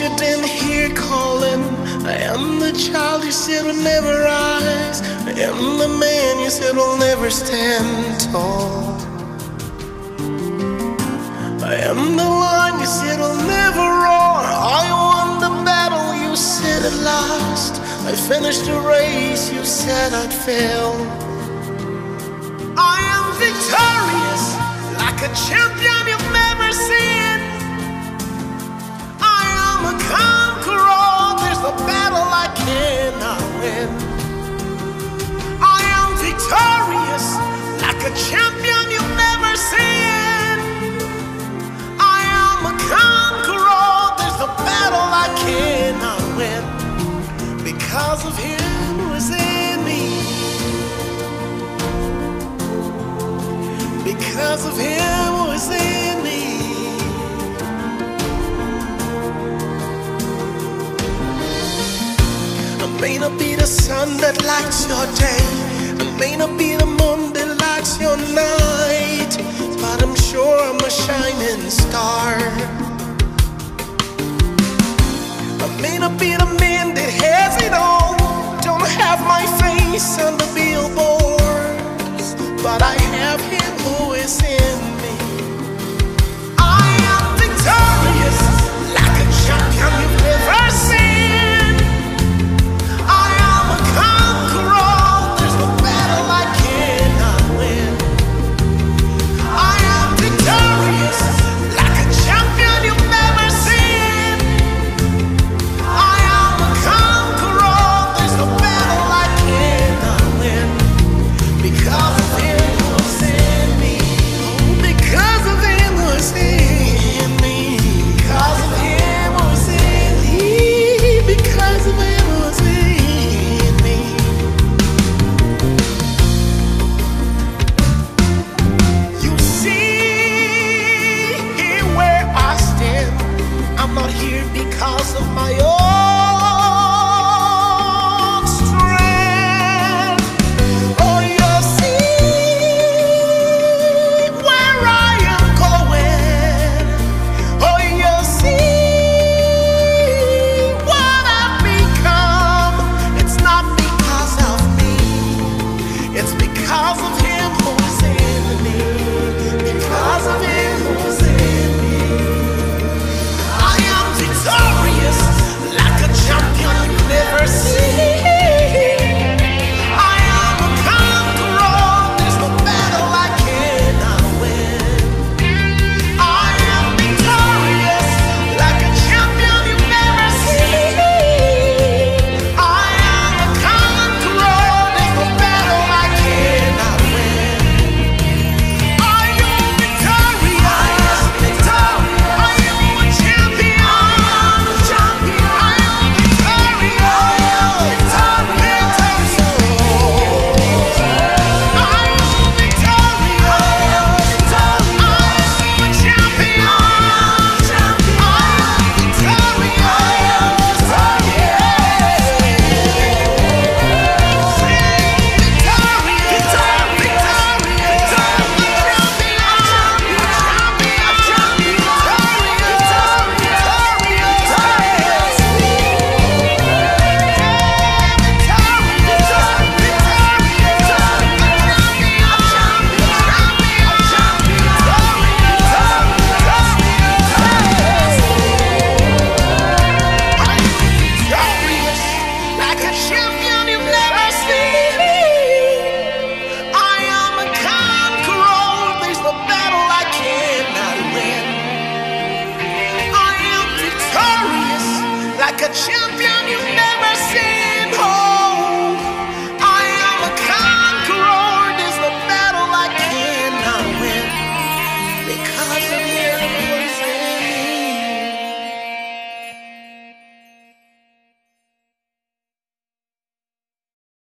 you didn't hear calling. I am the child you said would never rise. I am the man you said will never stand tall. I am the lion you said will never roar. I won the battle you said I lost. I finished the race you said I'd fail. I am victorious, like a champion I am a conqueror. There's no battle I cannot win. I am victorious, like a champion you've never seen. I am a conqueror. There's no battle I cannot win because of Him who is in me. Because of Him may not be the sun that lights your day, and may not be the moon that lights your night, but I'm sure I'm a shining star. I may not be the man that has it all, don't have my face on the billboards, but I have him who is in. champion you've never seen.